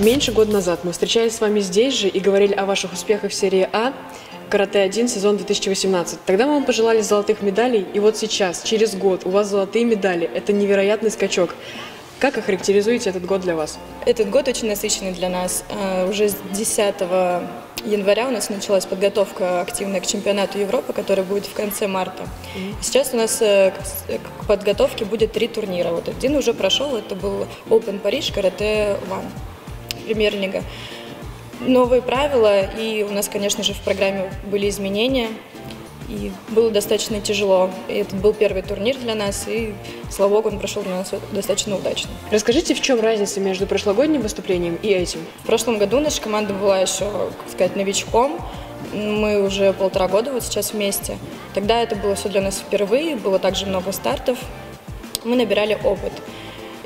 Меньше года назад мы встречались с вами здесь же и говорили о ваших успехах в серии А «Карате-1» сезон 2018. Тогда мы вам пожелали золотых медалей, и вот сейчас, через год, у вас золотые медали. Это невероятный скачок. Как охарактеризуете этот год для вас? Этот год очень насыщенный для нас. Э, уже с 10 января у нас началась подготовка активная к чемпионату Европы, который будет в конце марта. Сейчас у нас э, к подготовке будет три турнира. Вот один уже прошел, это был Open Париж, Карате One, премьер-лига. Новые правила, и у нас, конечно же, в программе были изменения – и было достаточно тяжело. И это был первый турнир для нас, и, слава богу, он прошел для нас достаточно удачно. Расскажите, в чем разница между прошлогодним выступлением и этим? В прошлом году наша команда была еще, как сказать, новичком. Мы уже полтора года вот сейчас вместе. Тогда это было все для нас впервые, было также много стартов. Мы набирали опыт.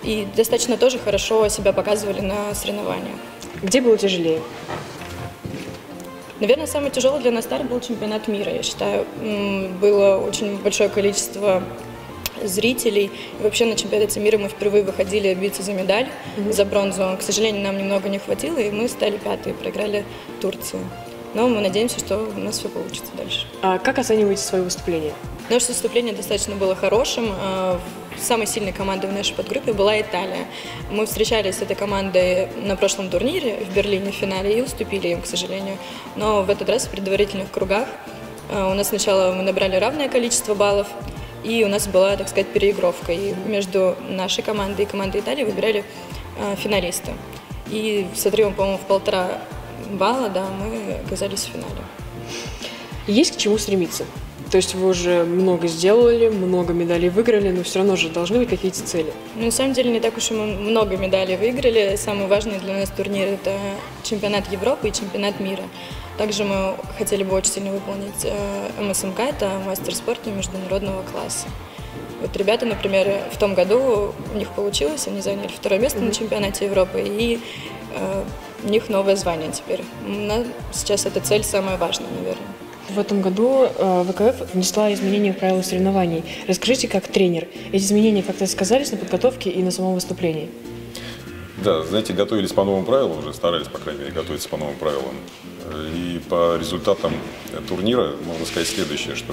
И достаточно тоже хорошо себя показывали на соревнованиях. Где было тяжелее? Наверное, самый тяжелый для нас старт был чемпионат мира, я считаю. Было очень большое количество зрителей. И вообще на чемпионате мира мы впервые выходили биться за медаль, mm-hmm. за бронзу. К сожалению, нам немного не хватило, и мы стали пятые, проиграли Турции. Но мы надеемся, что у нас все получится дальше. А как оцениваете свое выступление? Наше выступление достаточно было хорошим. А, самой сильной командой в нашей подгруппе была Италия. Мы встречались с этой командой на прошлом турнире в Берлине в финале и уступили им, к сожалению. Но в этот раз в предварительных кругах а, у нас сначала мы набрали равное количество баллов, и у нас была, так сказать, переигровка. И между нашей командой и командой Италии выбирали э, финалиста. И с отрывом, по-моему, в полтора балла, да, мы оказались в финале. Есть к чему стремиться? То есть вы уже много сделали, много медалей выиграли, но все равно же должны быть какие-то цели. Ну, на самом деле не так уж и мы много медалей выиграли. Самый важный для нас турнир – это чемпионат Европы и чемпионат мира. Также мы хотели бы очень сильно выполнить э, МСМК – это мастер спорта международного класса. Вот ребята, например, в том году у них получилось, они заняли второе место mm-hmm. на чемпионате Европы, и э, у них новое звание теперь. Но сейчас эта цель самая важная, наверное. В этом году э, ВКФ внесла изменения в правила соревнований. Расскажите, как тренер, эти изменения как-то сказались на подготовке и на самом выступлении? Да, знаете, готовились по новым правилам, уже старались, по крайней мере, готовиться по новым правилам. И по результатам турнира можно сказать следующее, что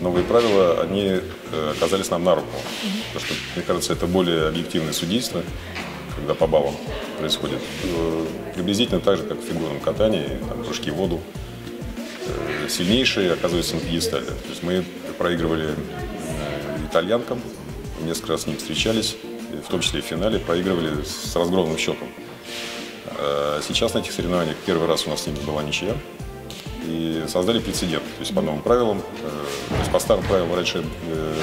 новые правила, они э, оказались нам на руку. Потому что, мне кажется, это более объективное судейство, когда по баллам происходит. Э, приблизительно так же, как в фигурном катании, там, прыжки в воду сильнейшие оказываются на пьедестале. То есть мы проигрывали э, итальянкам, несколько раз с ним встречались, в том числе и в финале, проигрывали с разгромным счетом. Сейчас на этих соревнованиях первый раз у нас с ними была ничья. И создали прецедент. То есть по новым правилам, э, то есть по старым правилам раньше э,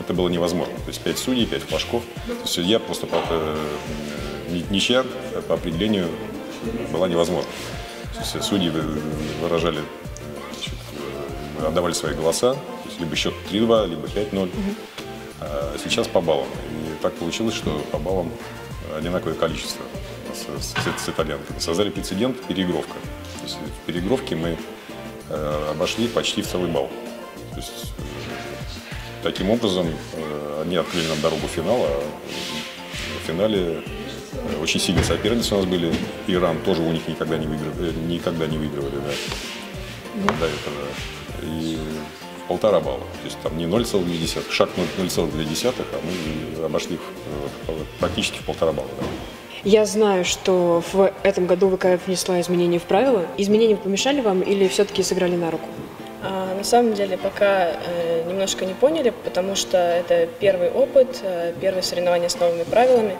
это было невозможно. То есть пять судей, пять флажков. То есть я просто по, ничья по определению была невозможна. То есть судьи выражали отдавали свои голоса, есть либо счет 3-2, либо 5-0. Угу. А сейчас по баллам. И так получилось, что по баллам одинаковое количество с, с, с итальянками. Создали прецедент переигровка. Есть в переигровке мы э, обошли почти в целый балл. То есть, э, таким образом э, они открыли нам дорогу финала. В финале э, очень сильные соперницы у нас были. Иран тоже у них никогда не, выигрывали, никогда не выигрывали. Да. До этого и полтора балла. То есть там не 0,2, шаг 0,2, а мы обошли э, практически в полтора балла. Да. Я знаю, что в этом году ВКФ внесла изменения в правила. Изменения помешали вам или все-таки сыграли на руку? А, на самом деле пока э, немножко не поняли, потому что это первый опыт, э, первое соревнование с новыми правилами.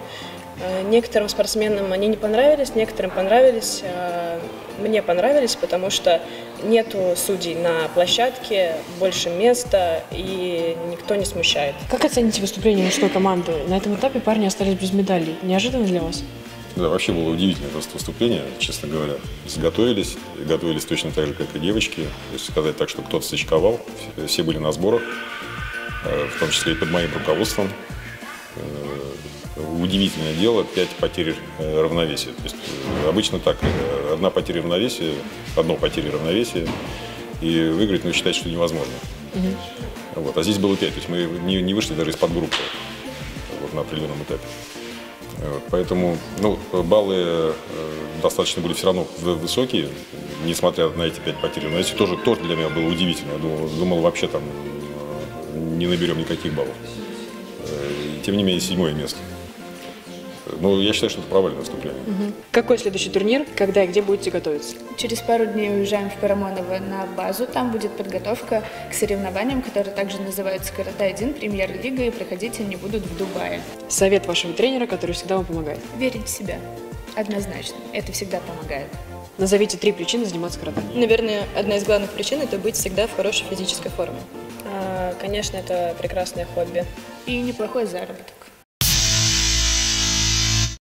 Э, некоторым спортсменам они не понравились, некоторым понравились. Э, мне понравились, потому что нету судей на площадке, больше места и никто не смущает. Как оцените выступление мужской команды? На этом этапе парни остались без медалей. Неожиданно для вас? Да, вообще было удивительное просто выступление, честно говоря. Готовились, и готовились точно так же, как и девочки. Если сказать так, что кто-то сочковал, все были на сборах, э, в том числе и под моим руководством удивительное дело, 5 потерь э, равновесия. То есть э, обычно так, э, одна потеря равновесия, одно потеря равновесия, и выиграть, ну, считать, что невозможно. Угу. Вот. А здесь было 5, то есть мы не, не вышли даже из-под группы вот, на определенном этапе. Вот, Поэтому ну, баллы э, достаточно были все равно высокие, несмотря на эти пять потерь. Но эти тоже, тоже для меня было удивительно. Я думал, думал, вообще там э, не наберем никаких баллов. Тем не менее, седьмое место. Ну, я считаю, что это провальное выступление. Какой следующий турнир, когда и где будете готовиться? Через пару дней уезжаем в Парамоново на базу. Там будет подготовка к соревнованиям, которые также называются «Карате-1», «Премьер-лига», и проходить они будут в Дубае. Совет вашего тренера, который всегда вам помогает. Верить в себя. Однозначно. Это всегда помогает. Назовите три причины заниматься карате. Наверное, одна из главных причин – это быть всегда в хорошей физической форме. Конечно, это прекрасное хобби. И неплохой заработок.